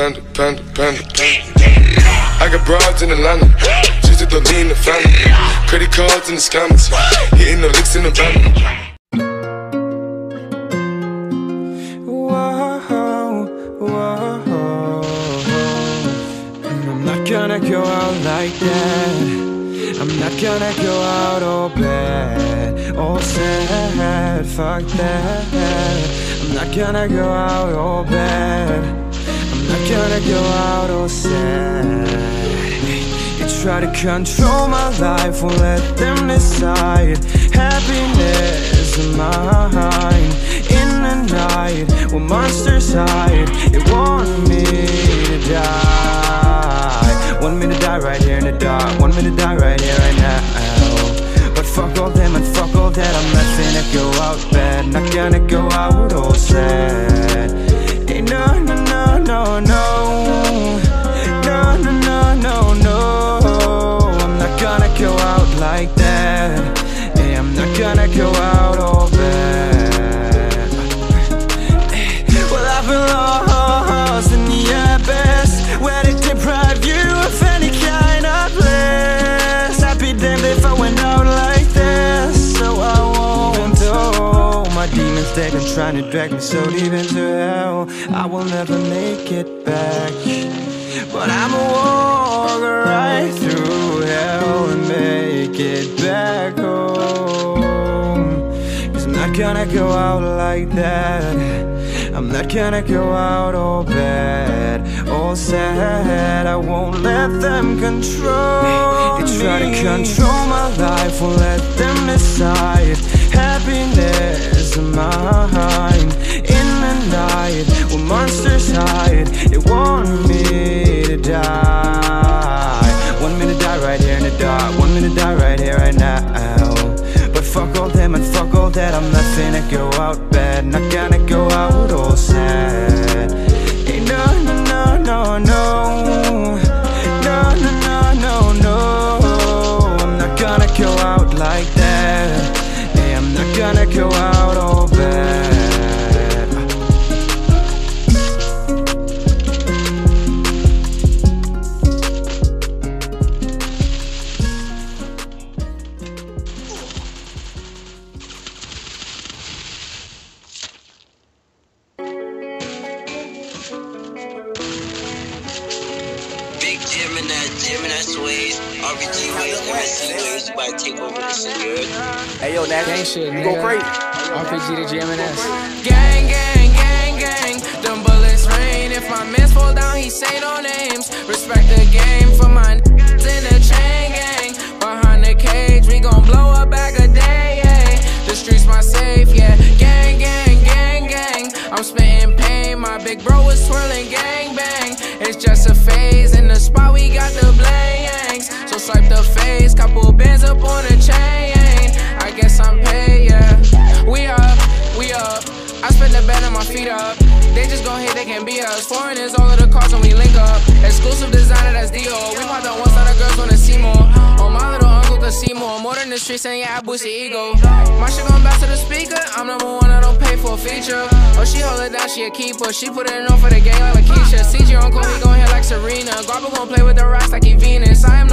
panda, panda, panda, panda. I got broads in Atlanta, just to lean the family. Credit cards in the scammers, hitting the licks in the van. I'm not gonna go out like that. I'm not gonna go out all bad, all sad. Fuck that. I'm not gonna go out all bad. Not gonna go out all sad. You try to control my life, won't let them decide. Happiness is mine. In the night, when monsters hide, it want me to die. Want me to die right here in the dark. Want me to die right here, right now. But fuck all them and fuck all that. I'm not finna go out bad. Not gonna go out all sad. I'm gonna go out all bad. Well, I've been lost in the abyss. Where they deprive you of any kind of bliss? I'd be damned if I went out like this. So I won't do My demons, they've been trying to drag me so deep into hell. I will never make it back. But I'ma walk right through hell And make it back. home I'm gonna go out like that. I'm not gonna go out all bad, all sad. I won't let them control me They try to control my life, won't let them decide. Happiness is mine In the night, when monsters hide. They want that I'm not finna go out bad. Not gonna go out all sad. Hey, no, no, no, no, no. No, no, no, no, no. I'm not gonna go out like that. Hey, I'm not gonna go out Jim and that Jim and that Sways, RBG ways, MSC ways, you about to take over the city. Hey yo, Nash, Gang shit, you go crazy. RPG to GMNS. Gang, gang, gang, gang. Them bullets rain. If my mans fall down, he say no names. Respect the game for my I'm spitting pain. My big bro was twirling gang bang. It's just a phase. In the spot, we got the blangs. So swipe the face. Couple bands up on the chain. I guess I'm paid, yeah. We up, we up. I spend the bed on my feet up. They just gon' hit, they can be us. Foreigners, all of the cars when we link up. Exclusive designer, that's Dior. We pop the one side, the girls wanna see more. On my uncle see more. More than the streets, and yeah, I boost the ego. My shit gon' bounce to the speaker. I'm number one, I don't pay for a feature. Oh, she hold it down, she a keeper. She put it on for the game like Lakeisha. CG uncle, he gon' hit like Serena. Garbo gon' play with the rocks like he Venus. I am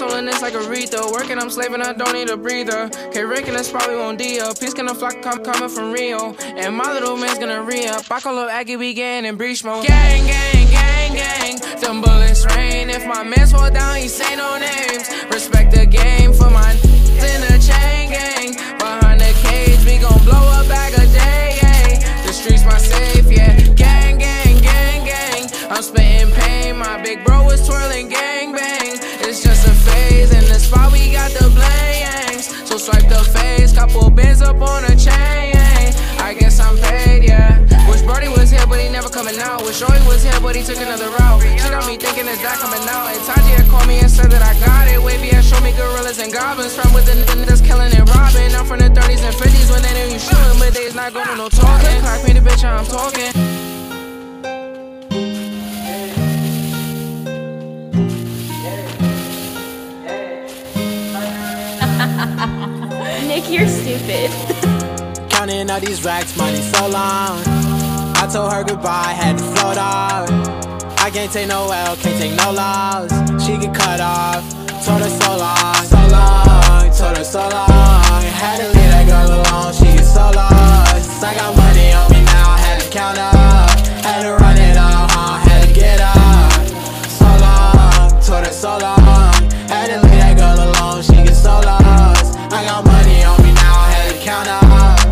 in this like Aretha. Working, I'm slaving, I don't need a breather. K in the spot, we won't D up. Peace gonna flock, come coming from Rio. And my little man's gonna re up. I call up Aggie, we gang and breach mode. Gang, gang, gang, gang. Them bullets rain. If my mans fall down, he say no names. Respect the game for my never coming out. Wish Roy was here, but he took another route. She got me thinking, is that coming out? And Taji had called me and said that I got it. Wavy had showed me gorillas and goblins. From with the niggas that's killing and robbing. I'm from the 30s and 50s when they knew you shooting, but they's not going to no talking. Clock me the bitch, I'm talking. Nikki You're stupid. Counting all these racks, money so long. I told her goodbye, had to float off. I can't take no L, can't take no loss. She get cut off. Told her so long, so long, told her so long. Had to leave that girl alone, she is so lost. I got money on me now, had to count up. Had to run it up, huh? had to get up. So long, told her so long. Had to leave that girl alone, she get so lost. I got money on me now, had to count up.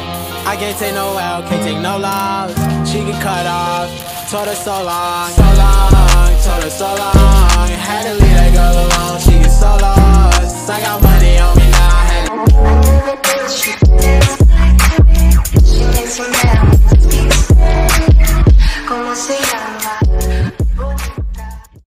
I can't take no L, can't take no loss. She get cut off, told her so long, so long, told her so long. Had to leave that girl alone, she get so long.